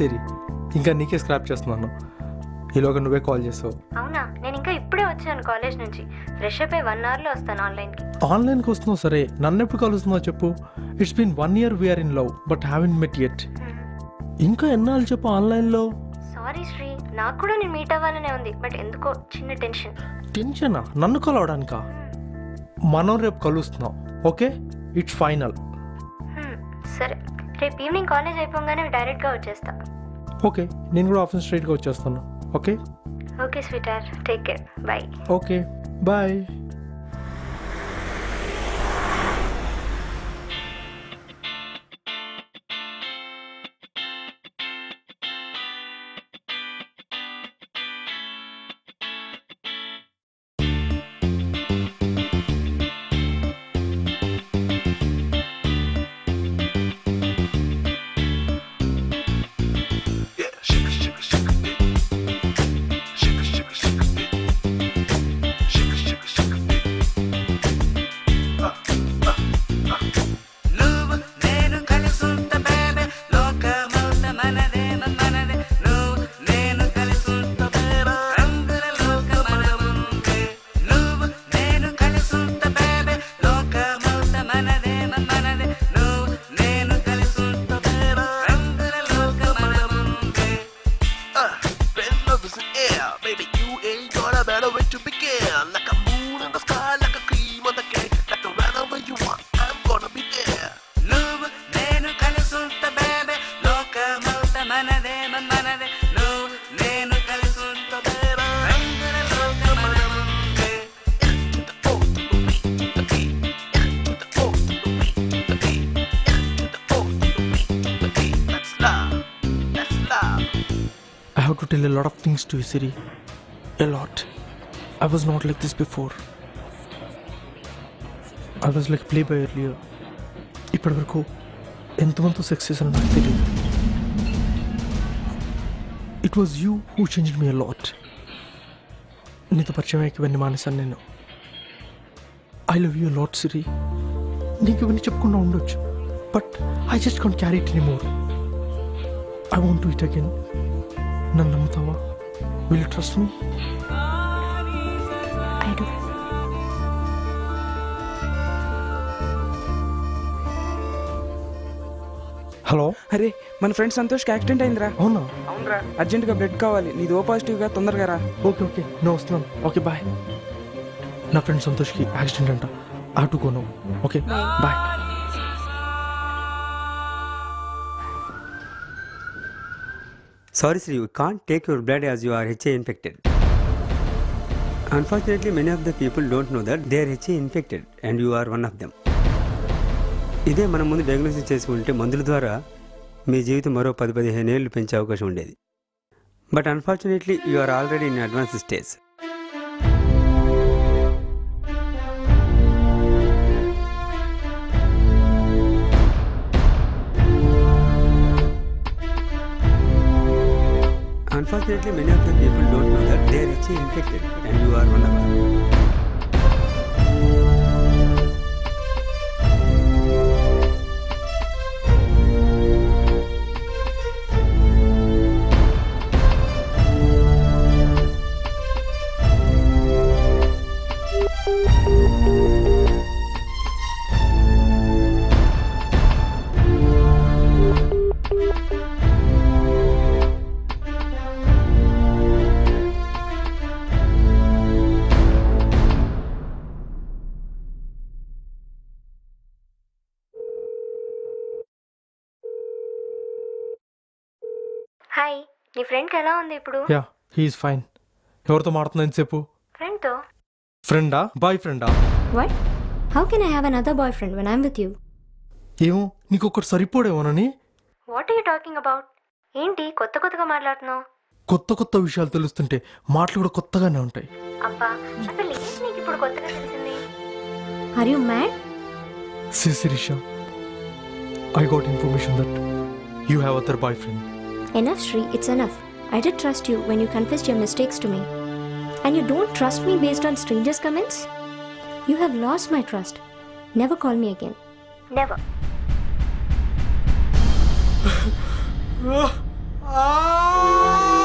సిరి ఇంకా నీకే స్క్రాప్ చేస్తున్నాను. ఈలోగా నువ్వే కాల్ చేసావు అవునా? నేను ఇంకా ఇప్పుడే వచ్చాను కాలేజ్ నుంచి. ఫ్రెష్ అప్ అయి వన్ అవర్లో వస్తాను ఆన్లైన్కి ఆన్లైన్కి వస్తున్నావు? సరే. నన్ను ఎప్పుడు కలుస్తున్నావు చెప్పు? It's been one year we're in love but haven't met yet ఇంకా ఎన్నాళ్ళు చెప్పు ఆన్లైన్లో సారీ శ్రీ నాకు కూడా నేను మీట్ అవ్వాలనే ఉంది బట్ ఎందుకో చిన్న టెన్షన్ టెన్షనా నన్ను కలవడానికా? మనం రేపు కలుస్తున్నాం ఓకే? ఇట్స్ ఫైనల్ సరే. రేపు ఈవినింగ్ కాలేజ్ అయిపోగానే డైరెక్ట్గా వచ్చేస్తా. ఓకే నేను కూడా ఆఫీస్ స్ట్రైట్గా వచ్చేస్తాను. Okay? Okay sweetheart take care bye okay bye. Have to tell a lot of things to you, Siri. A lot. I was not like this before. I was like play by earlier. ఇప్పటి వరకు ఎంతమందితో sex చేశానో నాకు తెలియదు it was you who change me lot నీతో పరిచయం అయ్యాక ఇవన్నీ మానేశాను నేను I love you lot Siri నీకు ఇవన్నీ చెప్పుకుండా ఉండొచ్చు but I just can't carry it any more I want to it again నన్ను నమ్ముతావా? Will trust me I do hello అరే మన ఫ్రెండ్ సంతోష్కి యాక్సిడెంట్ అయిందిరా. అవునా? అవునరా. అర్జెంటుగా బ్లడ్ కావాలి. నీది ఓ పాజిటివ్గా తొందరగా రా. ఓకే ఓకే నేను వస్తున్నాను. ఓకే బాయ్ నా ఫ్రెండ్ సంతోష్కి యాక్సిడెంట్ అంట. Auto కోను okay bye Sorry, sir, you can't take your blood as you are HA infected. Unfortunately, many of the people don't know that they are HA infected and you are one of them. ఇదే మనం ముందు diagnosis చేసుకుంటే మందుల ద్వారా మీ జీవితం మరో పది పదిహేను ఏళ్ళు పెంచే అవకాశం ఉండేది but unfortunately you are already in advance stage Unfortunately, many of the people don't know that they are HA infected and hi నీ ఫ్రెండ్కి ఎలా ఉంది ఇప్పుడు? యా హీఈస్ ఫైన్ ఎవరితో మాడుతున్నా ఎంతసేపు ఫ్రెండ్తో ఫ్రెండా బాయ్ ఫ్రెండా what how can I have another boyfriend when I'm with you ఏమో నీకు ఒకటి సరిపోడేమోనని వాట్ యూ టాకింగ్ అబౌట్ ఏంటి కొత్త కొత్తగా మాట్లాడుతున్నావు? కొత్త కొత్త విషయాలు తెలుస్తుంటే మాటలు కూడా కొత్తగానే ఉంటాయి. అబ్బా అసలు ఏంటి నీకు ఇప్పుడు కొత్తగా తెలిసింది? Are you mad see Sirisha I got information that you have other boyfriend Enough, Shri, it's enough. I did trust you when you confessed your mistakes to me. And you don't trust me based on strangers' comments? You have lost my trust. Never call me again. Never. Ah!